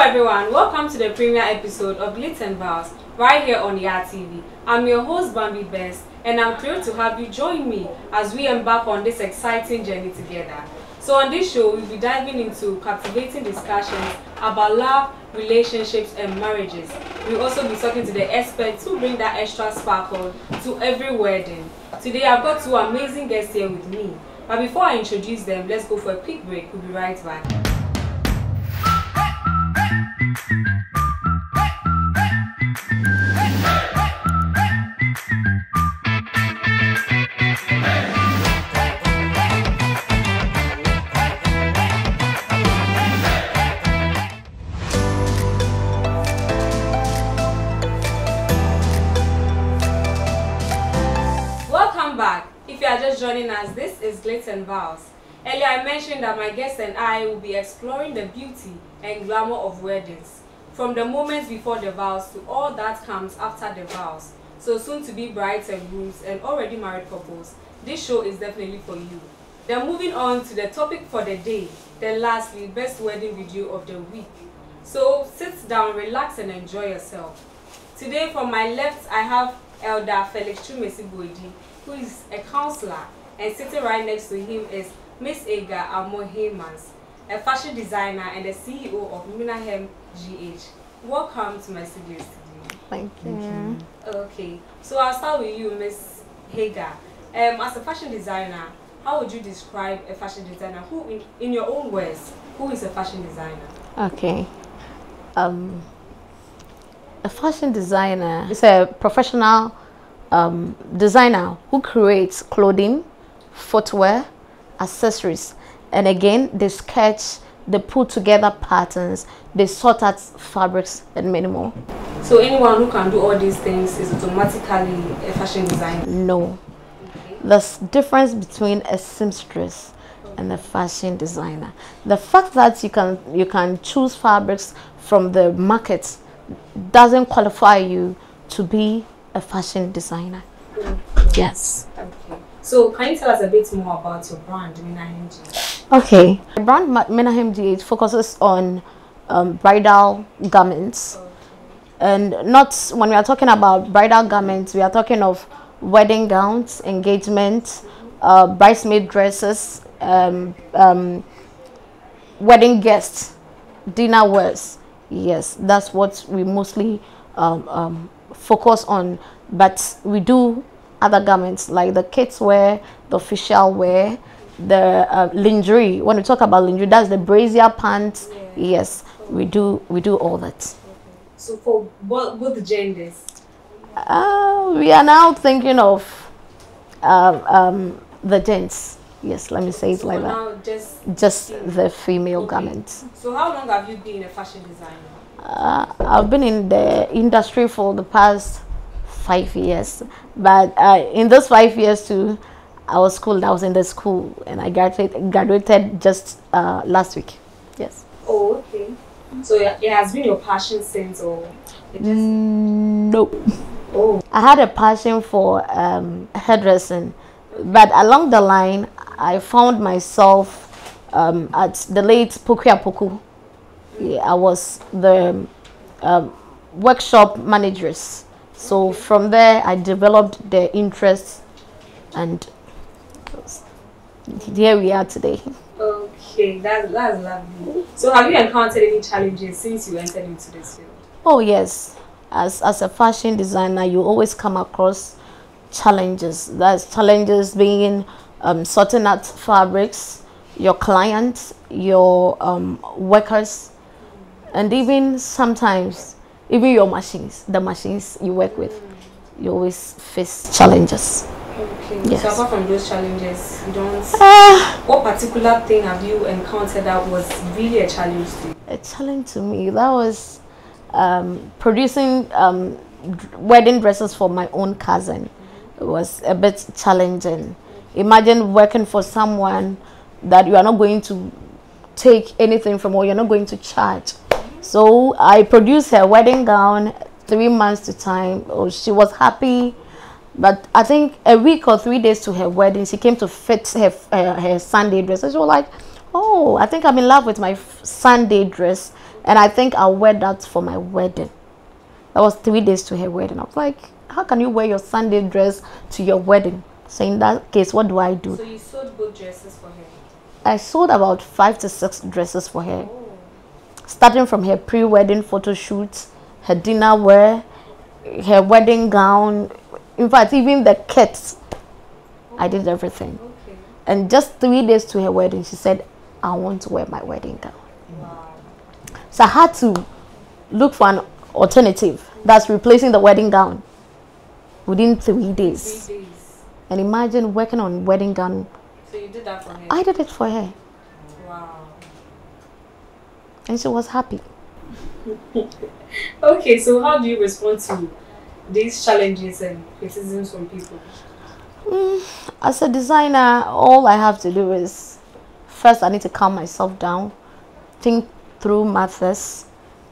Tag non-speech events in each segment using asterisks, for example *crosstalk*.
everyone, welcome to the premiere episode of Glitz and Vows right here on YADTV. I'm your host Bambi Best and I'm thrilled to have you join me as we embark on this exciting journey together. So on this show, we'll be diving into captivating discussions about love, relationships and marriages. We'll also be talking to the experts who bring that extra sparkle to every wedding. Today I've got two amazing guests here with me. But before I introduce them, let's go for a quick break. We'll be right back. And Vows. Earlier I mentioned that my guests and I will be exploring the beauty and glamour of weddings. From the moments before the vows to all that comes after the vows. So soon to be brides and grooms and already married couples, this show is definitely for you. Then moving on to the topic for the day. Then lastly, best wedding video of the week. So sit down, relax and enjoy yourself. Today from my left, I have Elder Felix Chumesi Boidi, who is a counselor, and sitting right next to him is Miss Ega Amo Heymans, a fashion designer and the CEO of Minahem GH. Welcome to my studio today. Thank you. Okay, so I'll start with you, Miss Hager. Um, as a fashion designer, how would you describe a fashion designer? Who, in, in your own words, who is a fashion designer? Okay. Um, a fashion designer is a professional um, designer who creates clothing, footwear, accessories, and again they sketch, they put together patterns, they sort out fabrics, and many more. So anyone who can do all these things is automatically a fashion designer. No, there's difference between a seamstress and a fashion designer. The fact that you can you can choose fabrics from the market doesn't qualify you to be a fashion designer. Mm. Yes. So can you tell us a bit more about your brand, Mina MG? Okay. The brand Menahem GH focuses on um, bridal garments. And not when we are talking about bridal garments, we are talking of wedding gowns, engagement, uh, bridesmaid dresses, um, um, wedding guests, dinner wears. Yes, that's what we mostly um, um, focus on. But we do other garments like the kids wear, the official wear, the uh, lingerie. When we talk about lingerie, that's the brazier pants. Yes, we do we do all that. So for both, both genders. Uh, we are now thinking of um, um, the gents. Yes, let me say it So like that. just Just the female Okay. garments. so how long have you been a fashion designer? Uh, I've been in the industry for the past five years, but uh, in those five years too, I was schooled. I was in the school, and I graduated graduated just uh, last week. Yes. Oh, okay. So it has been your passion since, or just Nope. oh I had a passion for um, hairdressing, but along the line, I found myself um, at the late Pokuya Poku. Yeah, I was the um, workshop manageress. So from there, I developed the interest, and here we are today. okay. That's that's lovely. So have you encountered any challenges since you entered into this field? Oh yes, as as a fashion designer, you always come across challenges. That's challenges being um, sorting out fabrics, your clients, your um, workers, and even sometimes even your machines, the machines you work with. You always face challenges. Okay. Yes. So apart from those challenges, you don't. Ah, What particular thing have you encountered that was really a challenge to you? a challenge to me that was um, producing um, wedding dresses for my own cousin it was a bit challenging imagine working for someone that you are not going to take anything from or you're not going to charge so i produced her wedding gown three months to time oh, she was happy but I think a week or three days to her wedding, she came to fit her her, her Sunday dress. And she was like, "Oh, I think I'm in love with my Sunday dress." And I think I'll wear that for my wedding. That was three days to her wedding. I was like, how can you wear your Sunday dress to your wedding? So in that case, what do I do? So you sewed both dresses for her. I sold about five to six dresses for her, Oh. Starting from her pre-wedding photo shoot, her dinner wear, her wedding gown. In fact, even the kits. I did everything. Okay. And just three days to her wedding, she said, I want to wear my wedding gown. Wow. So I had to look for an alternative that's replacing the wedding gown within three days. Three days. And imagine working on wedding gown. So you did that for her. I did it for her. And she was happy. *laughs* Okay, so how do you respond to these challenges and criticisms from people? Mm, as a designer, all I have to do is first I need to calm myself down, think through matters,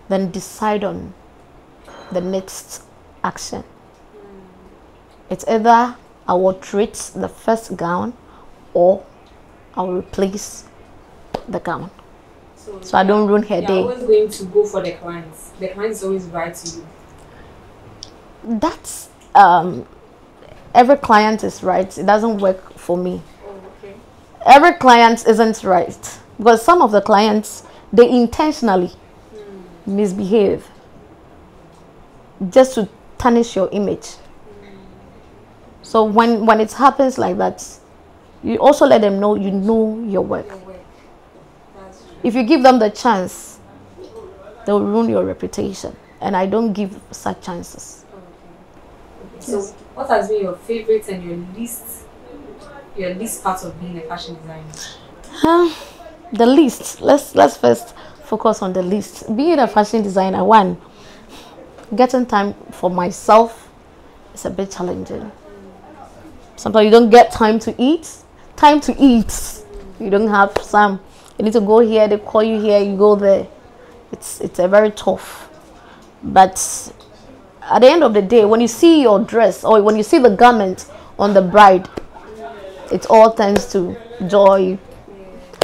then decide on the next action. It's either I will treat the first gown or I will replace the gown. So, So I don't ruin her you're day. always going to go for the clients. The client is always right to you. That's um, every client is right. It doesn't work for me. Oh, okay. every client isn't right because some of the clients they intentionally misbehave just to tarnish your image so when when it happens like that you also let them know you know your work Your work. That's true. If you give them the chance they'll ruin your reputation. And i don't give such chances. Okay. So, what has been your favorite and your least, your least part of being a fashion designer? Huh, the least. Let's let's first focus on the least. Being a fashion designer one getting time for myself is a bit challenging. Sometimes you don't get time to eat. Time to eat. You don't have some you need to go here they call you here you go there. It's it's a very tough. But at the end of the day when you see your dress or when you see the garment on the bride it's all thanks to joy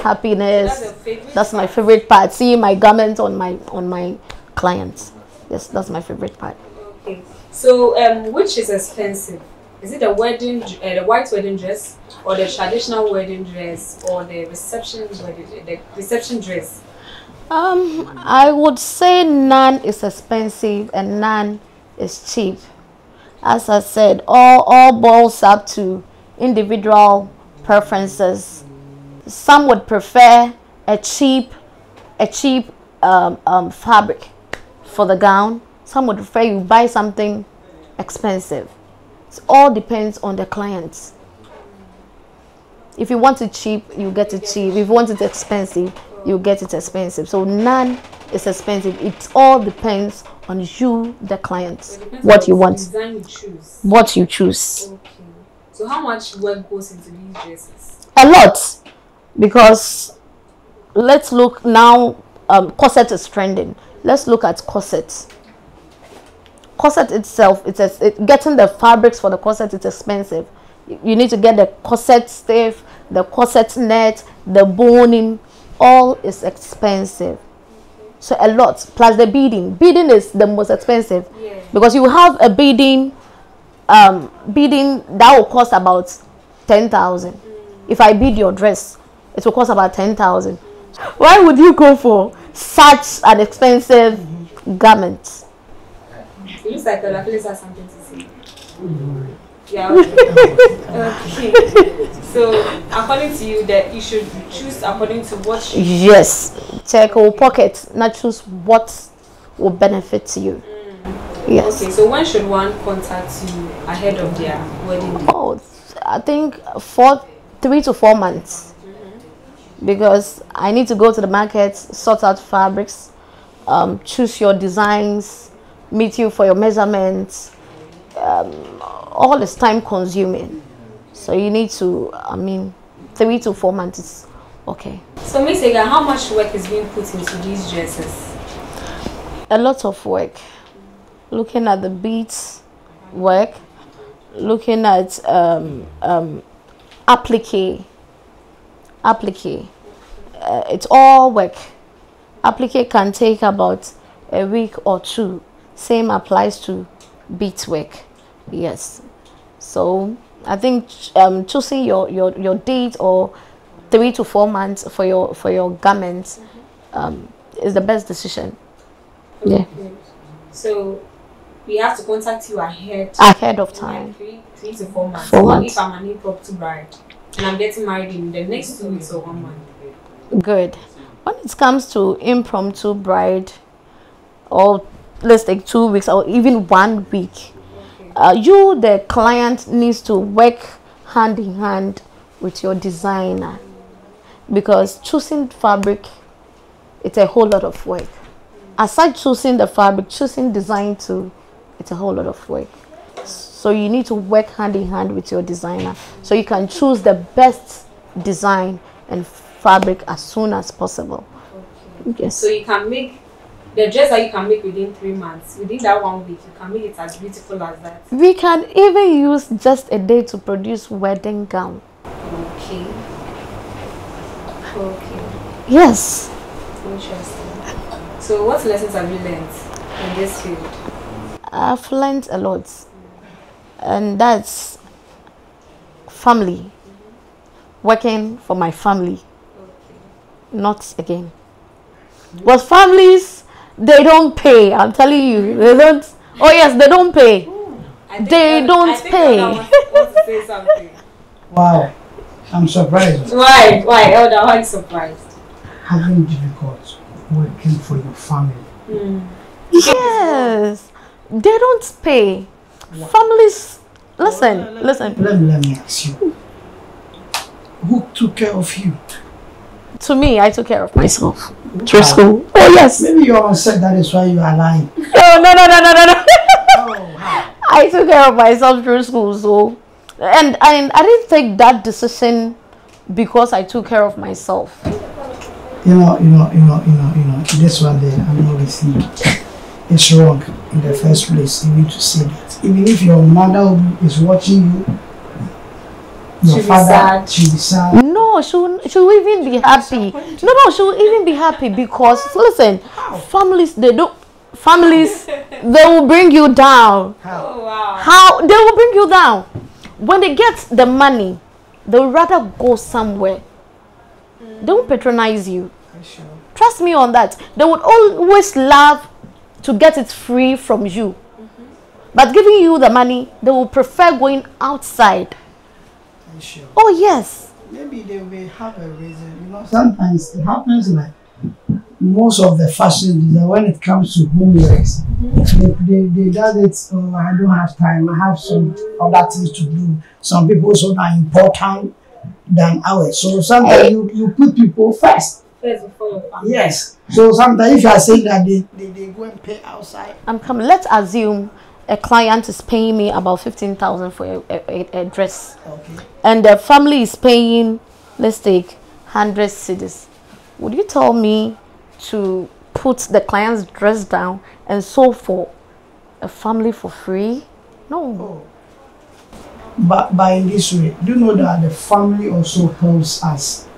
happiness. That's that's my favorite part. Seeing my garment on my on my clients. Yes that's my favorite part. Okay. So, um, which is expensive? Is it the wedding, uh, the white wedding dress, or the traditional wedding dress, or the reception wedding, the reception dress? um i would say none is expensive and none is cheap. As i said all all boils up to individual preferences. Some would prefer a cheap a cheap um, um, fabric for the gown. Some would prefer you buy something expensive it all depends on the clients if you want it cheap you get it cheap. If you want it expensive you get it expensive. So none is expensive. It all depends on you the client. So it depends what you want. you what you choose. Okay. So, how much work goes into these dresses? a lot. Because let's look now um, corset is trending. Let's look at corset corset itself it's a, it, getting the fabrics for the corset is expensive. You need to get the corset stiff the corset net the boning all is expensive. So a lot plus the beading. Beading is the most expensive. Yeah. because you have a beading um beading that will cost about 10,000 if i bead your dress it will cost about 10,000 why would you go for such an expensive garment It looks like Olafile has something to say. Yeah. Okay. *laughs* okay. So, according to you, that you should choose according to what you. yes check your pocket not choose what will benefit you yes Okay. So, when should one contact you ahead of their wedding day? oh i think four three to four months because i need to go to the market sort out fabrics um, choose your designs meet you for your measurements. Um, all is time consuming. So you need to i mean three to four months is okay. So, Miss Ega, how much work is being put into these dresses? a lot of work. Looking at the beats work looking at um, um, applique applique. Uh, it's all work. Applique can take about a week or two. Same applies to beadwork. Yes. So I think um, choosing your, your, your date or three to four months for your for your garments um, is the best decision. Yeah. So we have to contact you ahead. Ahead of time. Three, three to four months. Four months. If I'm an impromptu bride and I'm getting married in the next two weeks or one month. Good. When it comes to impromptu bride, or let's take two weeks or even one week, uh, you the client needs to work hand in hand with your designer because choosing fabric it's a whole lot of work. Aside choosing the fabric choosing design too it's a whole lot of work. So you need to work hand in hand with your designer so you can choose the best design and fabric as soon as possible. Okay. yes. So you can make the dress that you can make within three months. Within that one week, you can make it as beautiful as that. we can even use just a day to produce wedding gown Okay. Okay. yes Interesting. So what lessons have you learned in this field? I've learned a lot, and that's family. Working for my family, Okay. not again. But families, they don't pay. I'm telling you, they don't. Oh yes, they don't pay. I They Elder- don't I think pay. Elder wants, wants to say *laughs* something. Wow, I'm surprised. Why? Why, Elder? Why are you surprised? Having difficult working for your family. Mm. Yes, they don't pay. Families, listen, listen. Let me let me ask you. Who took care of you? To me, I took care of myself Wow. Through school. Oh yes. Maybe your mom said that is why you are lying. No, no, no, no, no, no, no. Oh, how? I took care of myself through school, so and and I didn't take that decision because I took care of myself. You know, you know, you know, you know, you know. This one there, I'm not with you. It's wrong in the first place. You need to say that. Even if your mother is watching you, your She'll father, she'll be sad. No, she will, she will even be happy. No, no, she will even be happy because listen, families they don't families *laughs* they will bring you down. How? Oh wow. How they will bring you down when they get the money, they will rather go somewhere. They won't patronize you. Sure? Trust me on that. They would always love to get it free from you. But giving you the money, they will prefer going outside. Sure? Oh, yes. Maybe they will have a reason. You know, sometimes it happens like most of the fashion design when it comes to homewares, they, they, they does it. Oh, I don't have time. I have some other things to do. Some people so are important than ours. So sometimes you, you put people first. First before your family. Yes. So sometimes if you are saying that they, they, they go and pay outside, I'm coming. Let's assume a client is paying me about 15,000 for a, a, a- a dress. okay. And the family is paying, let's take 100 cities. Would you tell me to put the client's dress down and sew for a family for free? No. Oh. But by in this way, do you know that the family also helps us?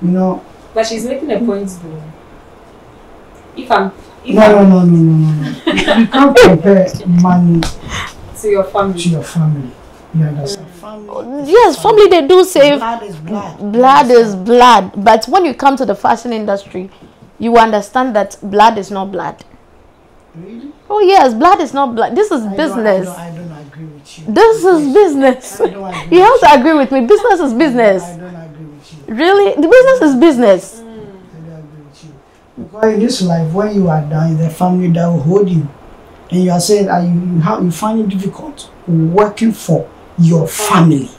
You know, But she's making a point though. If I'm if no, no, no, no, no, no, no. You you can't *laughs* compare money to your family. to your family. You understand? Family. Yes, family they do say Blood is blood. blood is blood. But when you come to the fashion industry, you understand that blood is not blood. Really? Oh yes, blood is not blood. This is I don't- business. I don't, I don't agree with you. This is business. I don't agree You have to agree with me. Business is business. I don't agree with you. Really, the business is business. I don't agree with you. Because in this life, when you are dying, the family that will hold you, and you are saying that you, you have you find it difficult working for your family.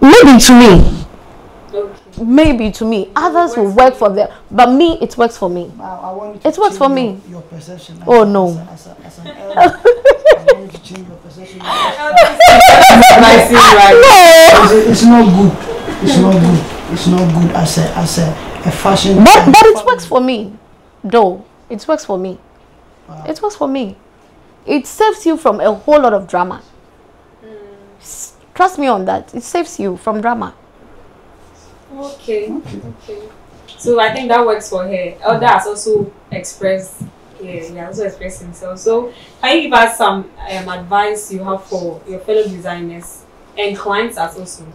Maybe to me, Okay. maybe to me, others will work for them, but me, it works for me. I, I want you to It works for me. Your perception. Oh, as Oh, no. As, a, as, a, as an elder, I want you to change your perception. *laughs* Advising right. *laughs* It's, it's not good. It's not good. It's not good as a as a, a fashion. But but it works for me, though. It works for me. Wow. It works for me. It saves you from a whole lot of drama. S- Trust me on that. It saves you from drama. Okay. Okay. So I think that works for her. Elder has also expressed, yeah, he also expressed himself. So can you give us some um, advice you have for your fellow designers and clients as also?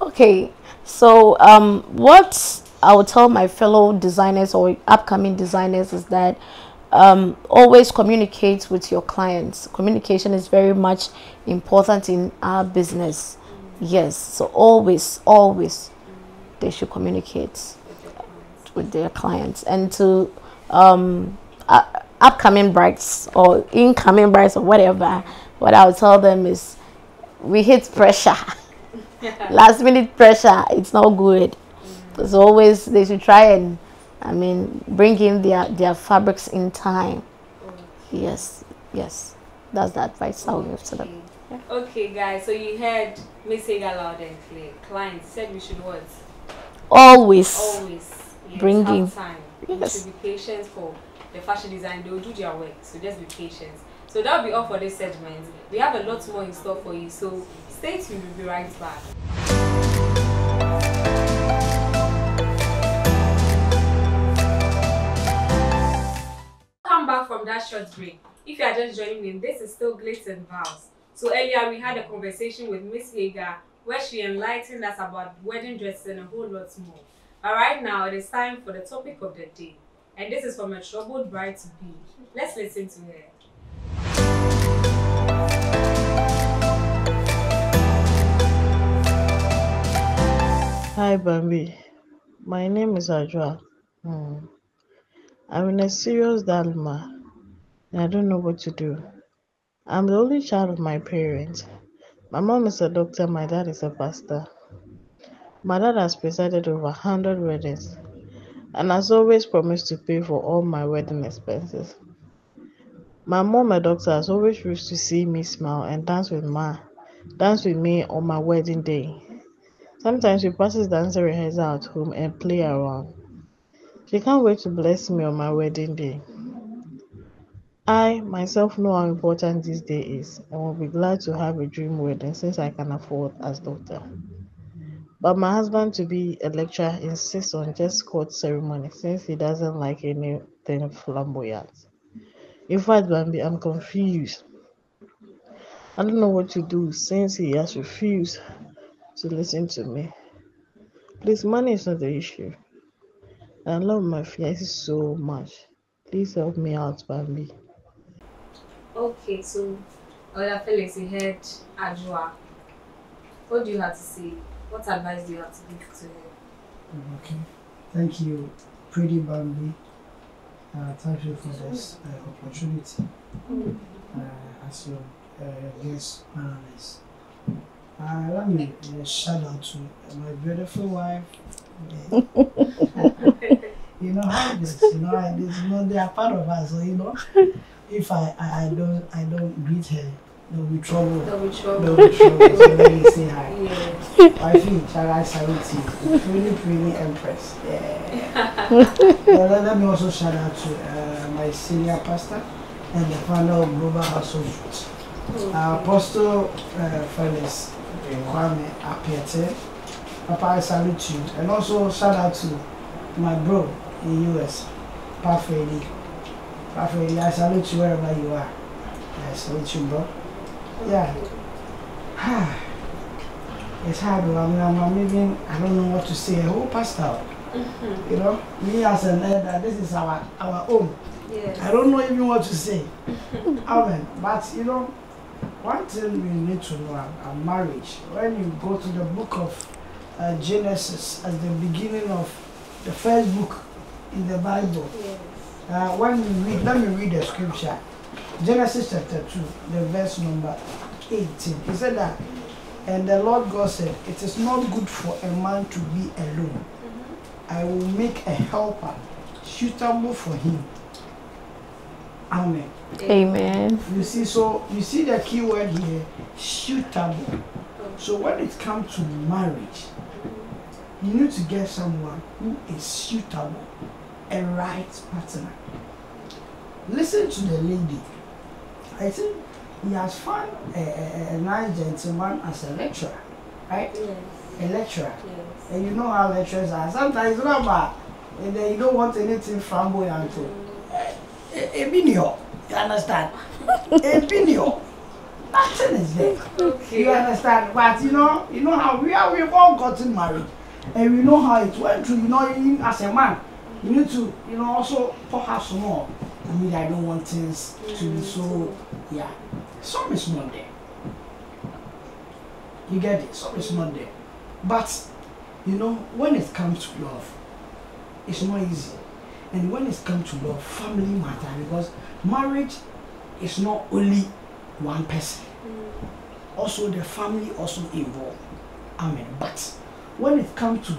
Okay, so um, what I would tell my fellow designers or upcoming designers is that um, always communicate with your clients. Communication is very much important in our business. Yes, so always, always they should communicate with their clients and to um, uh, upcoming brides or incoming brides or whatever. What I would tell them is we hit pressure. *laughs* Last minute pressure, it's not good. As always, they should try and I mean, bring in their, their fabrics in time. Yes, yes. That's the advice I will give to them. Yeah. Okay, guys, so you heard Miss Hagar loud and clear. Clients said we should what? Always. Always. Yes, Bring in- time. Yes. You should be patient for the fashion design. They will do their work, so just be patient. So that'll be all for this segment. We have a lot more in store for you, so stay tuned. We'll be right back. Short break. If you are just joining me, this is still Glitz and Vows. So earlier we had a conversation with Miss Hagar where she enlightened us about wedding dresses and a whole lot more. But right now it is time for the topic of the day. And this is from a troubled bride to be. Let's listen to her. Hi, Bambi. My name is Ajwa. Hmm. I'm in a serious dilemma and I don't know what to do. I'm the only child of my parents. My mom is a doctor, my dad is a pastor. My dad has presided over 100 weddings and has always promised to pay for all my wedding expenses. My mom, a doctor, has always used to see me smile and dance with ma, dance with me on my wedding day. Sometimes we practice dancing rehearsal at home and play around. She can't wait to bless me on my wedding day. I myself know how important this day is and will be glad to have a dream wedding since I can afford as doctor. But my husband to be a lecturer insists on just court ceremony since he doesn't like anything flamboyant. In fact, Bambi, I'm confused. I don't know what to do since he has refused to listen to me. Please, money is not the issue. I love my fiancé so much. Please help me out, Bambi. Okay, so Oya Felix, you heard Ajwa. What do you have to say? What advice do you have to give to her? Okay. Thank you, Pretty Bambi. Uh, thank you for this uh, opportunity. Uh, as your uh, guest panelist. Uh, let me uh, shout out to my beautiful wife. *laughs* *laughs* you know how it is. You know, I, this, you know they are part of us. So you know, *laughs* if I, I, I don't I don't greet her, there'll be trouble. There'll be trouble. There'll be trouble. *laughs* So let me say hi. Yes. Wifey, shall I salute you? Pretty, pretty empress. Yeah. *laughs* Well, let, let me also shout out to uh, my senior pastor and the founder of Global House of Youth. Uh, Apostle uh, Felix Kwame Apiete. Papa, I salute you. And also shout out to my bro in US, Pafeli. Pafeli, I salute you wherever you are. I salute you, bro. Yeah. *sighs* it's hard, mean, I'm, I'm even, I don't know what to say. Oh, pastor. You know, me as an elder, this is our, our own. Yes. I don't know even what to say. *laughs* Amen. But you know, one thing we need to know about marriage, when you go to the book of uh, Genesis as the beginning of the first book in the Bible, Yes. Uh, when we read, let me read the scripture. Genesis chapter 2, the verse number 18. He said that, and the Lord God said, It is not good for a man to be alone. I will make a helper suitable for him. Amen. Amen. You see, so you see the key word here, suitable. So when it comes to marriage, you need to get someone who is suitable, a right partner. Listen to the lady. I think he has found a, a, a nice gentleman as a lecturer, right? Yes. A lecturer. Yes. And you know how lecturers are. Sometimes about and then you don't want anything flamboyant. Ebi ni hɔ, you understand? Ebi ni hɔ, nothing is there. Okay. You understand? But you know, you know how we are. We've all gotten married, and we know how it went through. You know, you, as a man, you need to, you know, also perhaps more. I mean, I don't want things to be so. Yeah, some is not there. You get it? Some is not there. But you know, when it comes to love, it's not easy. And when it comes to love, family matter because marriage is not only one person also the family also involved. Amen. But when it comes to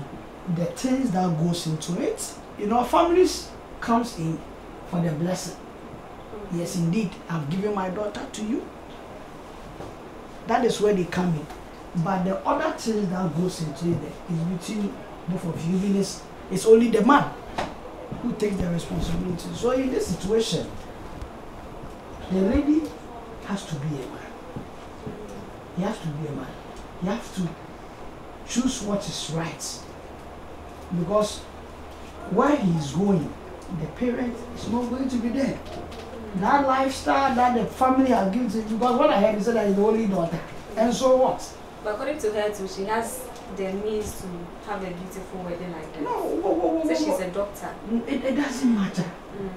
the things that goes into it, you know, families comes in for the blessing. Mm. Yes, indeed, I've given my daughter to you. That is where they come in. But the other things that goes into it is between both of you. Even it's, it's only the man who takes the responsibility. So in this situation, the lady has to be a man. You have to be a man. You have to choose what is right. Because where he is going, the parent is not going to be there. That lifestyle that the family has given to you, because what I heard is that he's the only daughter. And so what? But according to her too, she has the means to have a beautiful wedding like that. No, whoa, whoa, whoa, So she's a doctor. It, it doesn't matter. Mm.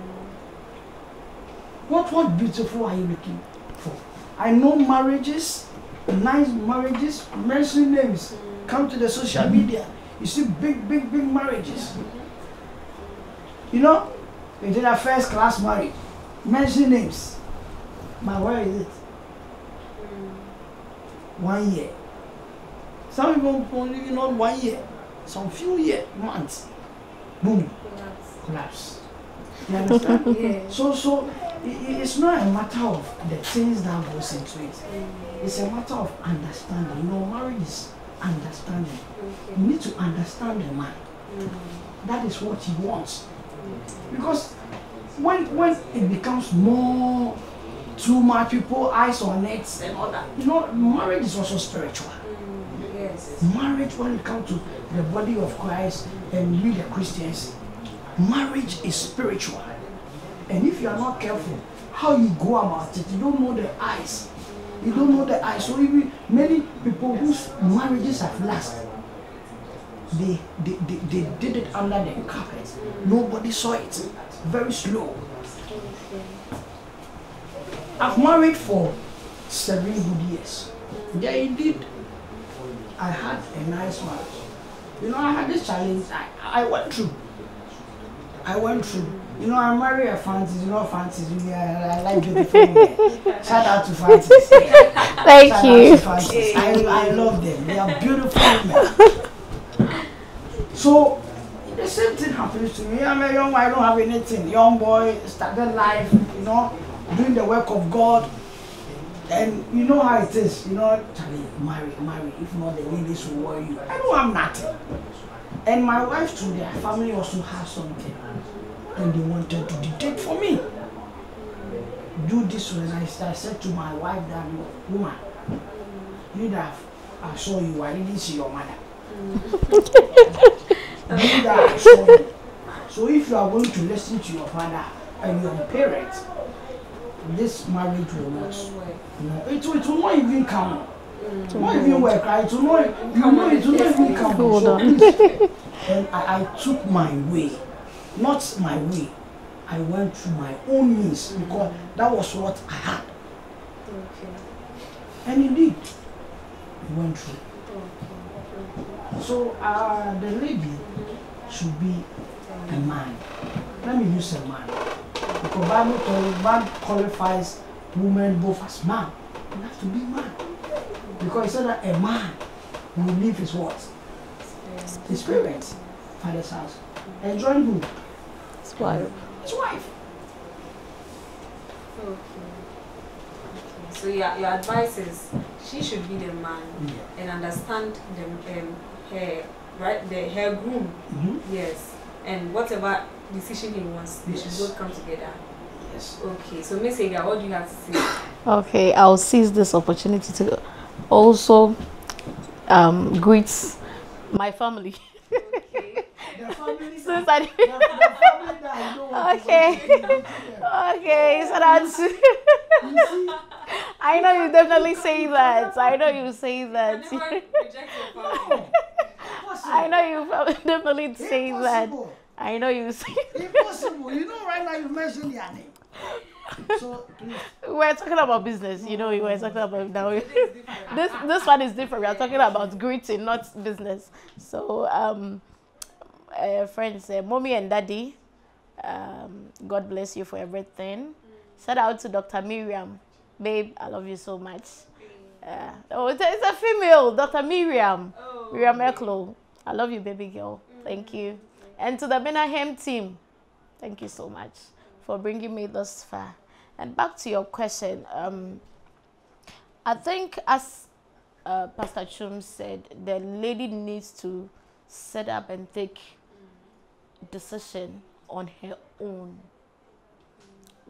What what beautiful are you looking for? I know marriages, nice marriages, mention names. Come to the social media. You see big, big, big marriages. You know, they did a first class marriage. Mention names. But where is it? One year. Some people only not one year. Some few years, months. Boom, collapse. You understand? *laughs* Yeah. So, so it's not a matter of the things that goes into it. It's a matter of understanding. You know, marriage is understanding. Okay. You need to understand the man. That is what he wants. Because when when it becomes more too much, people eyes on it and all that. You know, marriage is also spiritual. Mm, Yes. Marriage, when it comes to the body of Christ and we the Christians, marriage is spiritual. And if you are not careful, how you go about it, you don't know the eyes. You don't know the eyes. So even many people whose marriages have lasted, they, they, they, they did it under the carpet. Nobody saw it. Very slow. I've married for seven good years. Yeah, indeed. I had a nice marriage. You know, I had this challenge. I, I went through. I went through. You know, I married a Francis. You know, Francis. You know, I, I like beautiful women. Shout out to Francis. *laughs* Thank Shout out you. to Francis. I, I love them. They are beautiful women. So, the same thing happens to me. I'm a young boy. I don't have anything. Young boy, started life. You know, doing the work of God. And you know how it is, you know, Charlie, marry, marry. If not, the ladies will worry you. I don't have nothing. And my wife too, their family also has something. And they wanted to dictate for me. Do this when I, said to my wife that woman, you that I saw you, I didn't see your mother. So if you are going to listen to your father and your parents, this marriage will not no, it, will- it will not even come. Will not even work, right? It will not, you know, it will not even come. So please, and I, I took my way, not my way. I went through my own means because that was what I had. Okay. And indeed, I went through. So uh, the lady should be a man. Let me use a man. Because Bible, quali- Bible qualifies women both as man. You have to be man. Because he said that a man will leave his what? His parents, father's house. And join who? That's why. His wife. Okay. Okay. So your, your advice is she should be the man and understand the um, her right the her groom Mhm. yes and whatever decision he wants they Yes. should both come together. Yes. Okay. So Miss Ega, what do you have to say? Okay, I'll seize this opportunity to also um, greet my family. Okay. *laughs* The family Since I the, the family that I know want to *laughs* Okay. go to the meeting there. okay, so that's. *laughs* You see, I know you definitely say that. I know you say that. Anyone reject your family? impossible. I know you *laughs* definitely say that. I know you say. Impossible. You know, right now you mentioned their name. So please, We're talking about business. You know, we were talking about now. This this one is different. We are talking about greeting, not business. So, um, uh, friends, uh, mommy and daddy, um, God bless you for everything. Shout out to Dr. Miriam, babe. I love you so much. Uh, oh, it's a, it's a female, Dr. Miriam. Oh. Miriam Eklo. I love you, baby girl. Thank you. And to the Benahem team, thank you so much for bringing me thus far. And back to your question, um, I think as uh, Pastor Chum said, the lady needs to set up and take decision on her own.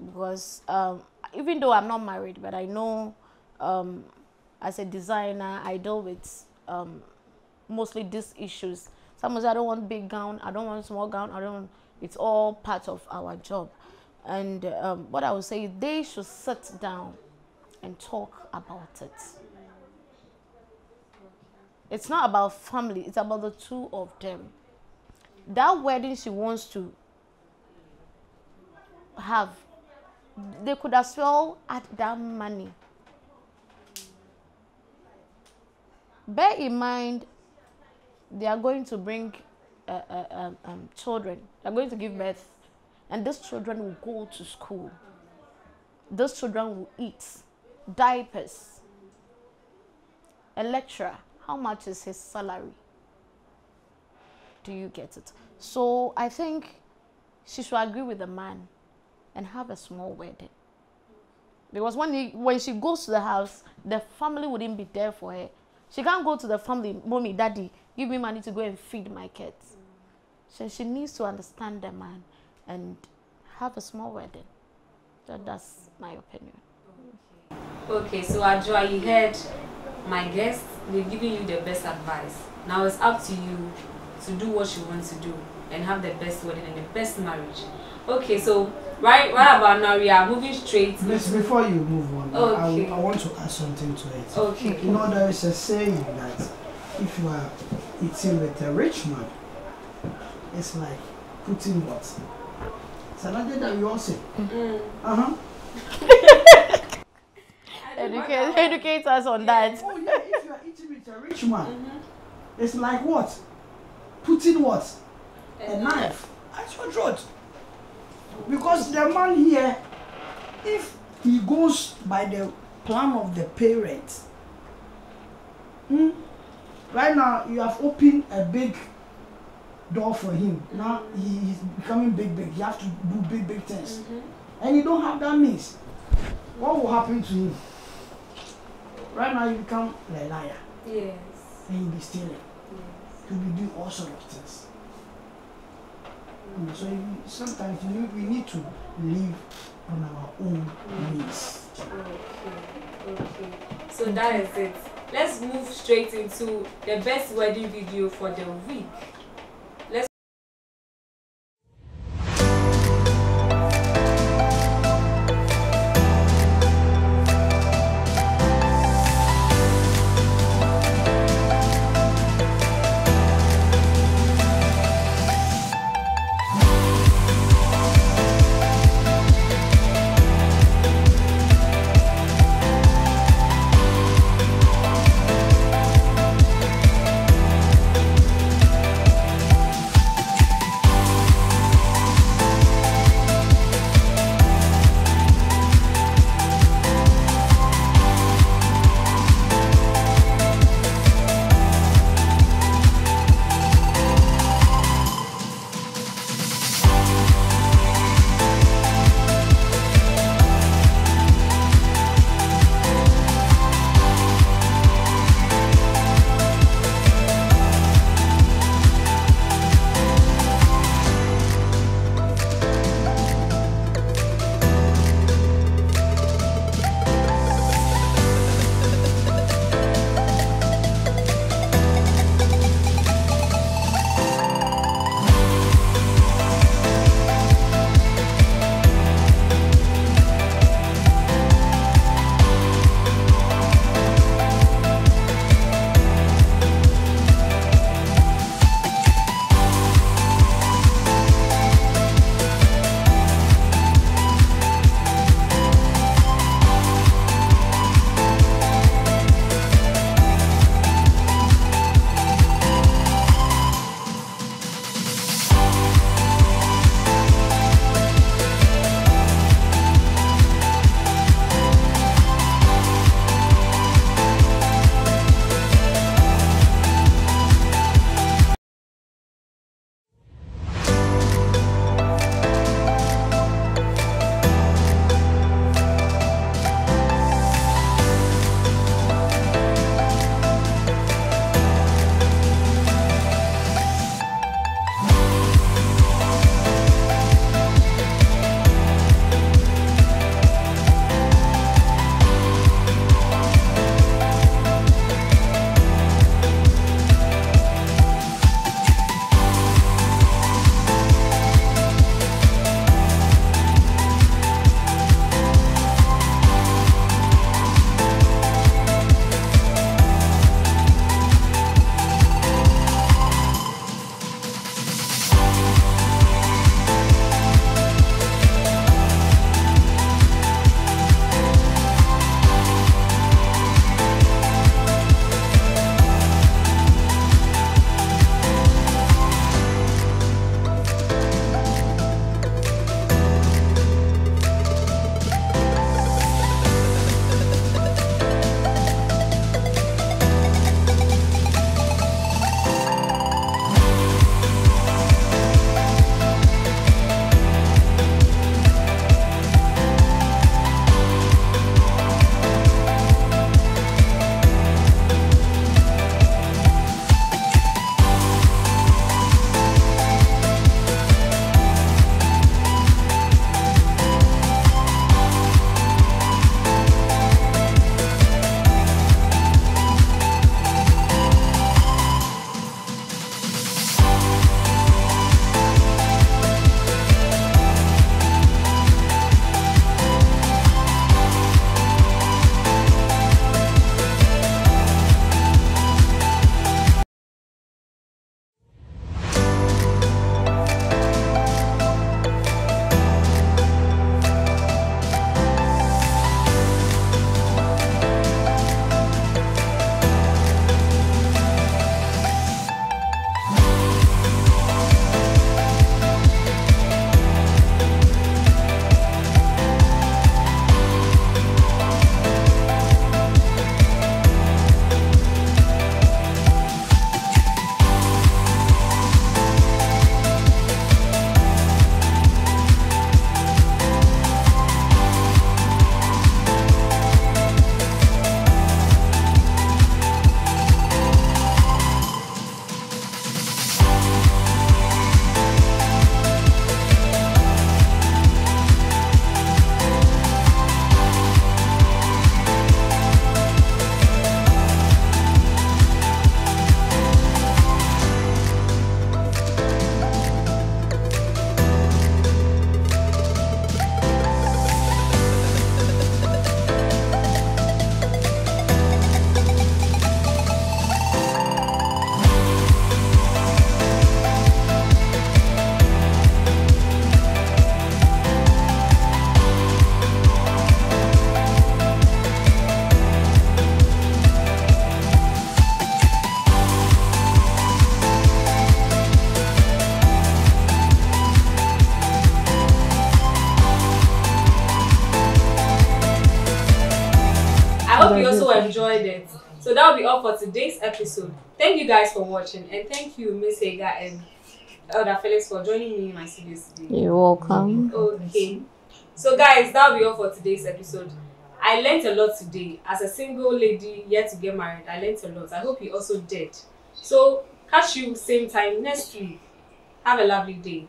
Because um, even though I'm not married, but I know um, as a designer, I deal with um, mostly these issues. Someone says, I don't want big gown, I don't want small gown, I don't it's all part of our job. And um, what I would say, they should sit down and talk about it. It's not about family, it's about the two of them. That wedding she wants to have, they could as well add that money. Bear in mind, they are going to bring uh, uh, um, um, children. They are going to give birth, and these children will go to school. Those children will eat diapers. A lecturer, how much is his salary? Do you get it? So I think she should agree with the man and have a small wedding. Because when he, when she goes to the house, the family wouldn't be there for her. She can't go to the family, mommy, daddy, give me money to go and feed my kids. So she needs to understand the man and have a small wedding. That, that's my opinion. Okay, so Ajua, you heard my guests. They've given you the best advice. Now it's up to you to do what you want to do and have the best wedding and the best marriage. Okay, so right, right about now we are moving straight. Miss, before you move on, Okay. I, I want to add something to it. Okay. You know, there is a saying that if you are eating with a rich man, it's like putting what? It's another that you all say. Mm. Uh huh. *laughs* Educate, educate us on that. Oh yeah, if you are eating with a rich man, it's like what? Putting what? A knife at your throat. Because the man here, if he goes by the plan of the parents, hmm, right now you have opened a big door for him. Now he is becoming big, big. He has to do big, big things. And you don't have that means. What will happen to him? Right now you become a liar Yes. and you be stealing. yes. You be doing all sorts of things. Mm, So you, sometimes you, need- we need to live on our own means. Okay, okay. So that is it. Let's move straight into the best wedding video for the week. Today's episode. Thank you guys for watching and thank you Miss Hager and Elder Felix for joining me in my studio today. You're welcome. Okay. So guys, that'll be all for today's episode. I learned a lot today. As a single lady yet to get married, I learned a lot. I hope you also did. So catch you same time next week. Have a lovely day.